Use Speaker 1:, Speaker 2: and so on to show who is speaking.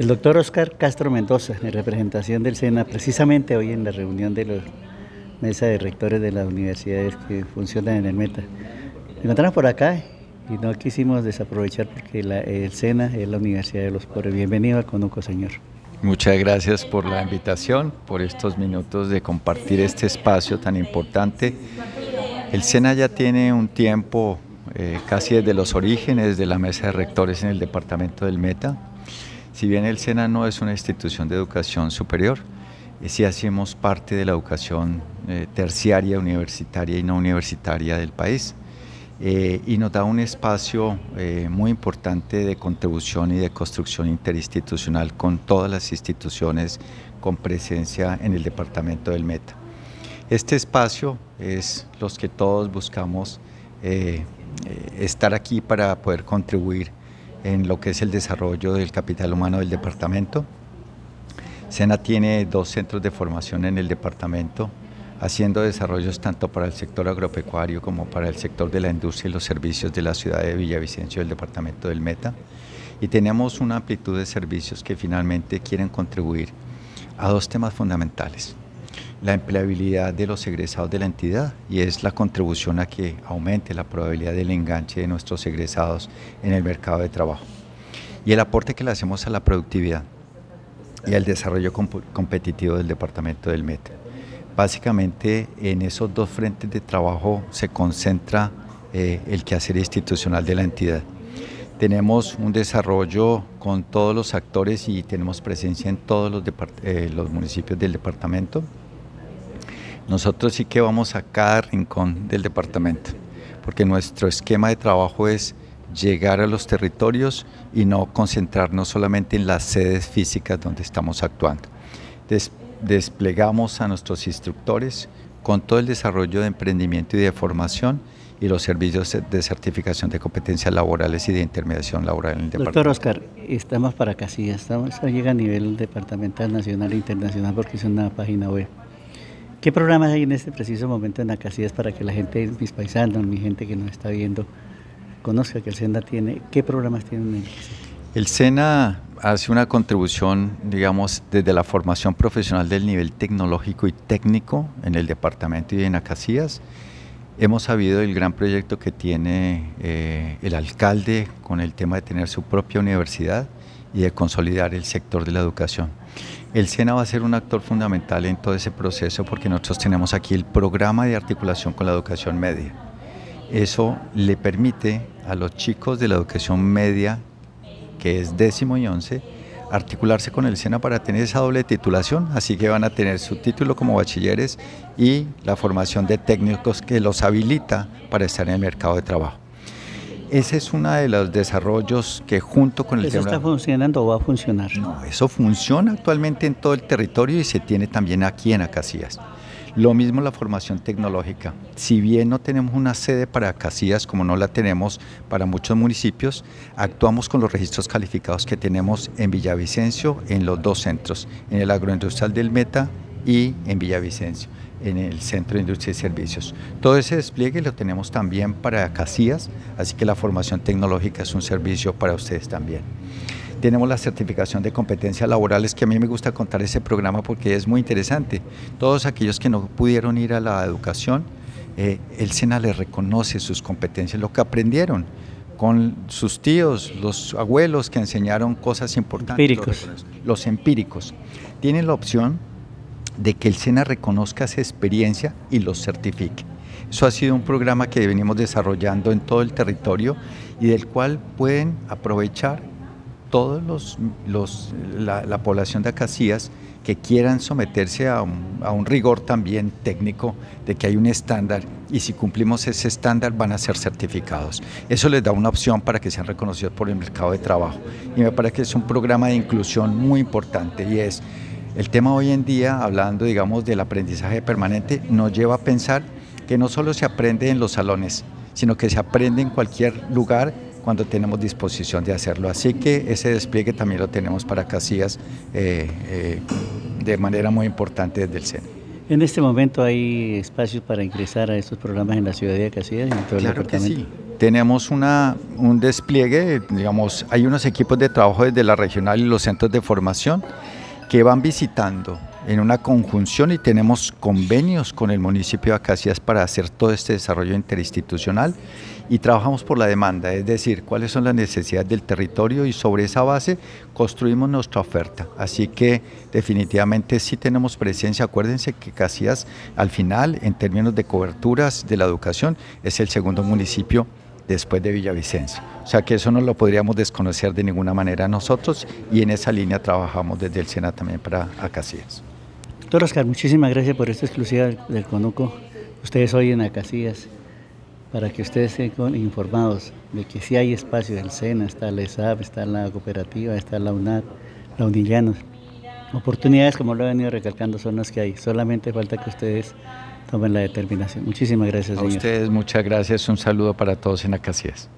Speaker 1: El doctor Oscar Castro Mendoza, en representación del SENA, precisamente hoy en la reunión de la mesa de rectores de las universidades que funcionan en el META. Nos encontramos por acá y no quisimos desaprovechar porque el SENA es la Universidad de los Pobres. Bienvenido al Conuco, señor.
Speaker 2: Muchas gracias por la invitación, por estos minutos de compartir este espacio tan importante. El SENA ya tiene un tiempo, eh, casi desde los orígenes de la mesa de rectores en el departamento del Meta. Si bien el SENA no es una institución de educación superior, eh, sí hacemos parte de la educación eh, terciaria, universitaria y no universitaria del país. Eh, y nos da un espacio muy importante de contribución y de construcción interinstitucional con todas las instituciones con presencia en el departamento del Meta. Este espacio es los que todos buscamos estar aquí para poder contribuir en lo que es el desarrollo del capital humano del departamento. SENA tiene dos centros de formación en el departamento, haciendo desarrollos tanto para el sector agropecuario como para el sector de la industria y los servicios de la ciudad de Villavicencio del departamento del Meta. Y tenemos una amplitud de servicios que finalmente quieren contribuir a dos temas fundamentales. La empleabilidad de los egresados de la entidad y es la contribución a que aumente la probabilidad del enganche de nuestros egresados en el mercado de trabajo. Y el aporte que le hacemos a la productividad y al desarrollo competitivo del departamento del Meta. Básicamente en esos dos frentes de trabajo se concentra eh, el quehacer institucional de la entidad. Tenemos un desarrollo con todos los actores y tenemos presencia en todos los, eh, los municipios del departamento. Nosotros sí que vamos a cada rincón del departamento, porque nuestro esquema de trabajo es llegar a los territorios y no concentrarnos solamente en las sedes físicas donde estamos actuando desplegamos a nuestros instructores con todo el desarrollo de emprendimiento y de formación y los servicios de certificación de competencias laborales y de intermediación laboral en el departamento.
Speaker 1: Doctor Oscar, estamos para Casillas, estamos, eso llega a nivel departamental, nacional e internacional porque es una página web. ¿Qué programas hay en este preciso momento en la Casillas para que la gente, mis paisanos, mi gente que nos está viendo, conozca que el SENA tiene, qué programas tienen en el
Speaker 2: El SENA hace una contribución, digamos, desde la formación profesional del nivel tecnológico y técnico en el departamento y en Acacías. Hemos sabido del gran proyecto que tiene eh, el alcalde con el tema de tener su propia universidad y de consolidar el sector de la educación. El SENA va a ser un actor fundamental en todo ese proceso porque nosotros tenemos aquí el programa de articulación con la educación media. Eso le permite a los chicos de la educación media que es décimo y once, articularse con el SENA para tener esa doble titulación, así que van a tener su título como bachilleres y la formación de técnicos que los habilita para estar en el mercado de trabajo. Ese es uno de los desarrollos que junto con el
Speaker 1: ¿Eso está funcionando o va a funcionar?
Speaker 2: No, eso funciona actualmente en todo el territorio y se tiene también aquí en Acacías. Lo mismo la formación tecnológica. Si bien no tenemos una sede para Casillas como no la tenemos para muchos municipios, actuamos con los registros calificados que tenemos en Villavicencio en los dos centros, en el agroindustrial del Meta y en Villavicencio en el Centro de Industria y Servicios. Todo ese despliegue lo tenemos también para Casillas, así que la formación tecnológica es un servicio para ustedes también. Tenemos la certificación de competencias laborales, que a mí me gusta contar ese programa porque es muy interesante. Todos aquellos que no pudieron ir a la educación, eh, el SENA les reconoce sus competencias, lo que aprendieron con sus tíos, los abuelos que enseñaron cosas importantes.
Speaker 1: Empíricos.
Speaker 2: Los, los empíricos. Tienen la opción de que el SENA reconozca esa experiencia y los certifique. Eso ha sido un programa que venimos desarrollando en todo el territorio y del cual pueden aprovechar todos los, la, población de Acacías que quieran someterse a un, rigor también técnico de que hay un estándar y si cumplimos ese estándar van a ser certificados. Eso les da una opción para que sean reconocidos por el mercado de trabajo. Y me parece que es un programa de inclusión muy importante y es el tema hoy en día, hablando digamos del aprendizaje permanente, nos lleva a pensar que no solo se aprende en los salones, sino que se aprende en cualquier lugar cuando tenemos disposición de hacerlo. Así que ese despliegue también lo tenemos para Casillas eh, eh, de manera muy importante desde el CEN.
Speaker 1: En este momento hay espacios para ingresar a estos programas en la ciudad de Casillas y en todo
Speaker 2: claro
Speaker 1: el departamento.
Speaker 2: Que sí. tenemos una, un despliegue, digamos, hay unos equipos de trabajo desde la regional y los centros de formación que van visitando en una conjunción y tenemos convenios con el municipio de Acacias para hacer todo este desarrollo interinstitucional y trabajamos por la demanda, es decir, cuáles son las necesidades del territorio y sobre esa base construimos nuestra oferta. Así que definitivamente sí tenemos presencia. Acuérdense que Casillas al final, en términos de coberturas de la educación, es el segundo municipio después de Villavicencio. O sea que eso no lo podríamos desconocer de ninguna manera nosotros y en esa línea trabajamos desde el SENA también para Acacias.
Speaker 1: Doctor Oscar, muchísimas gracias por esta exclusiva del CONUCO. Ustedes hoy en Acacias para que ustedes estén informados de que si hay espacio del SENA, está la ESAP, está la cooperativa, está la UNAD, la UNILLANOS. Oportunidades, como lo he venido recalcando, son las que hay. Solamente falta que ustedes tomen la determinación. Muchísimas gracias,
Speaker 2: A ustedes muchas gracias. Un saludo para todos en Acacias.